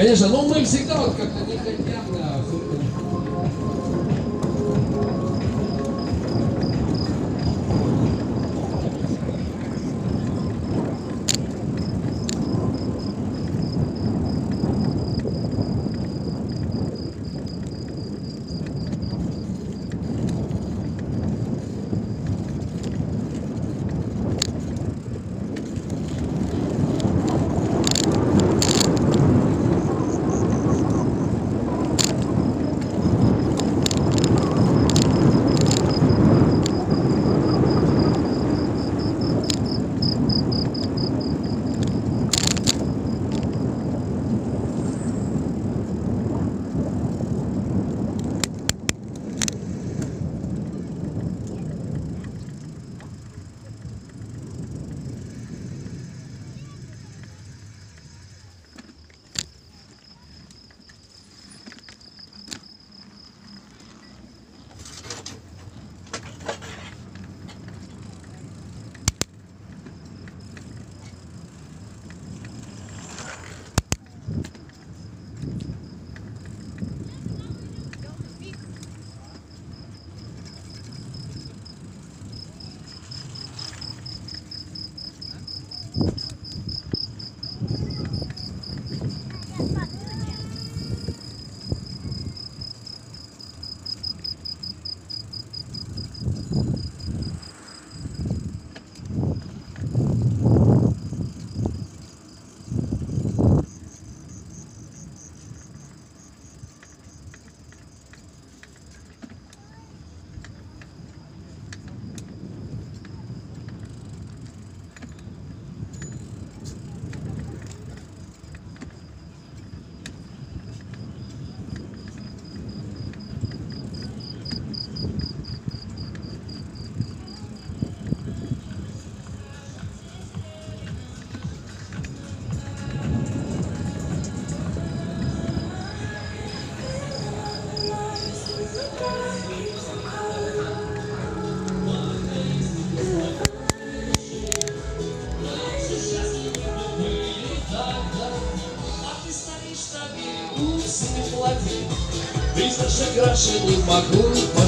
Конечно, но мы всегда вот как-то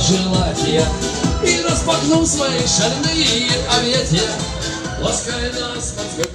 могу пожелать я И распахнул свои шальные объятия Лаская нас морской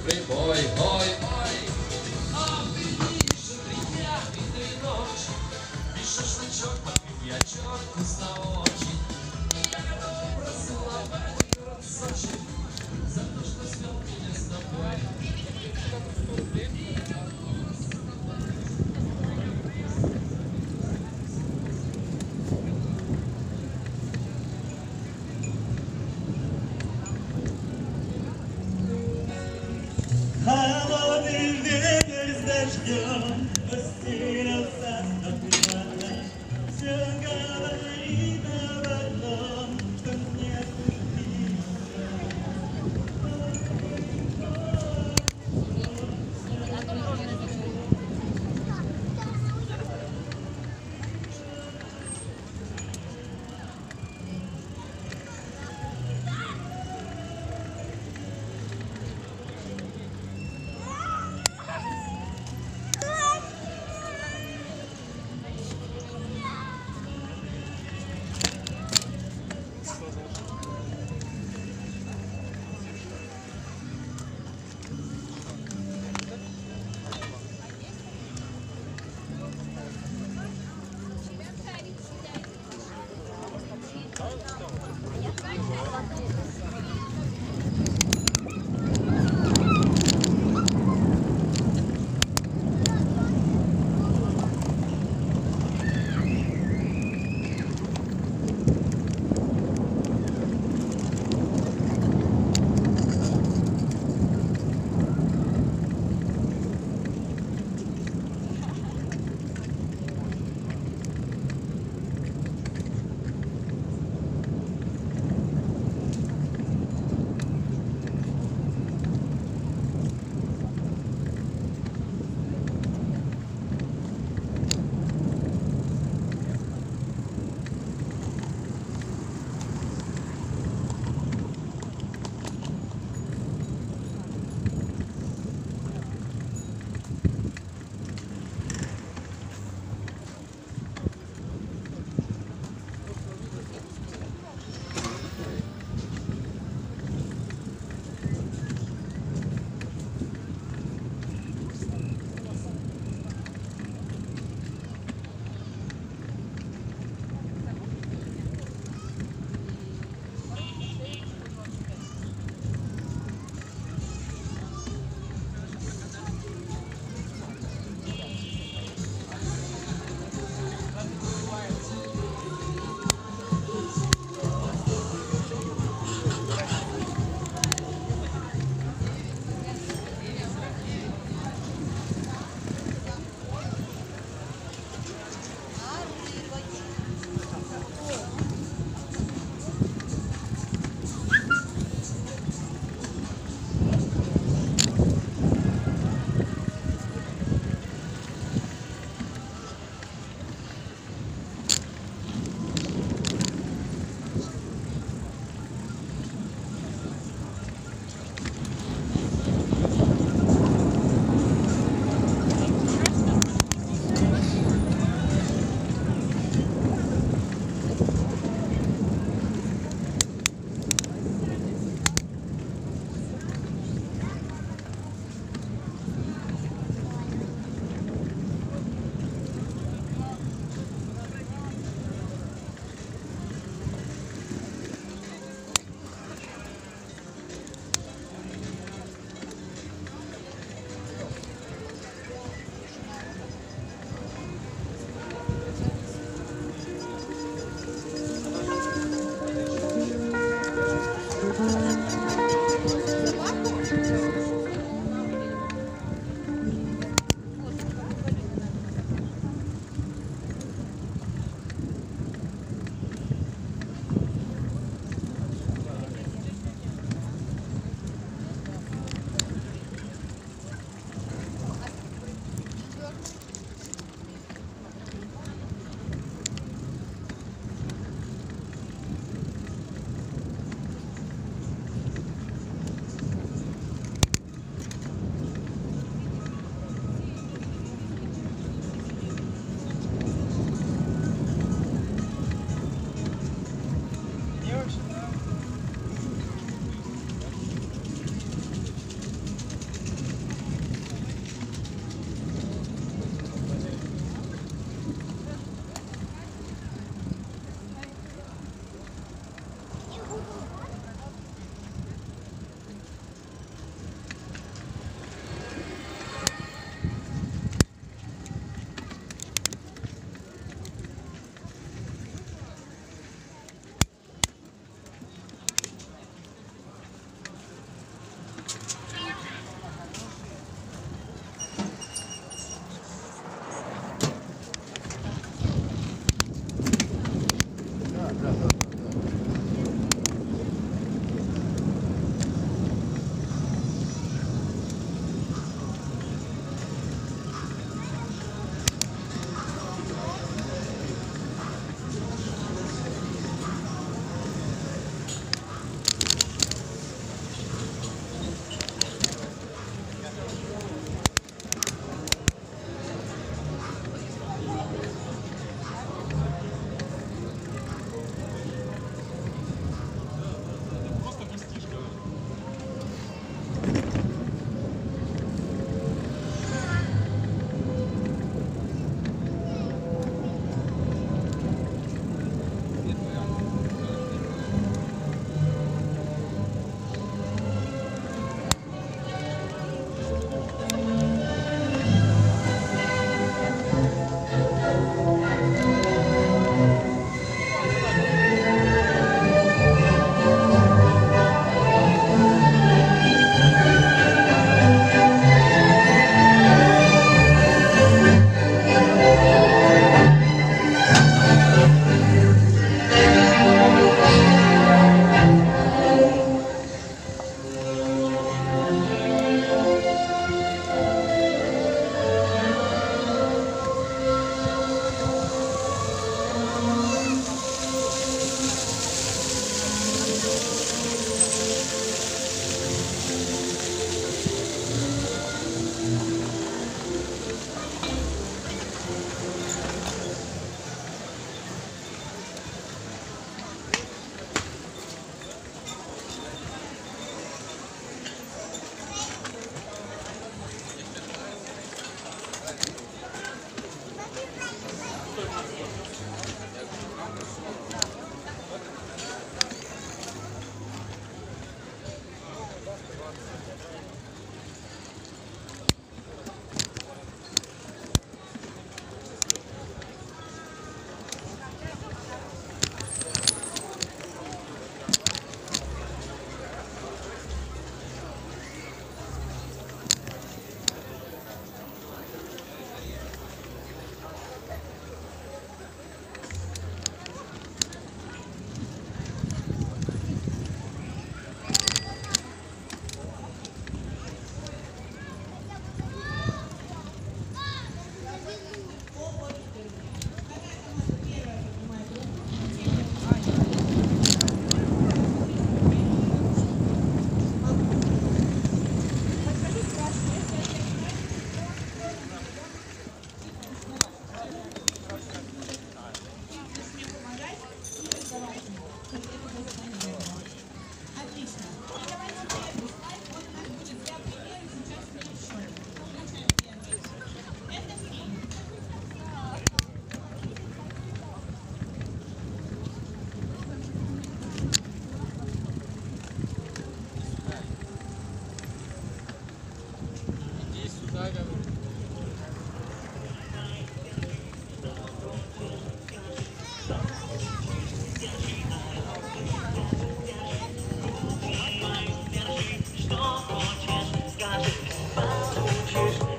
何?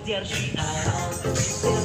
jersey out.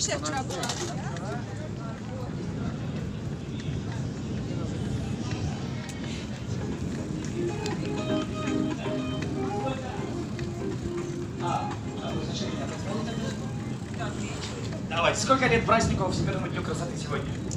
Видишь, я вчера была. Давайте, сколько лет празднику Всемирному дню красоты сегодня?